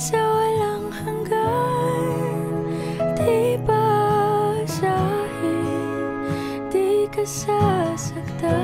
sa walang hanggan. Di basahin, di ka sasaktan?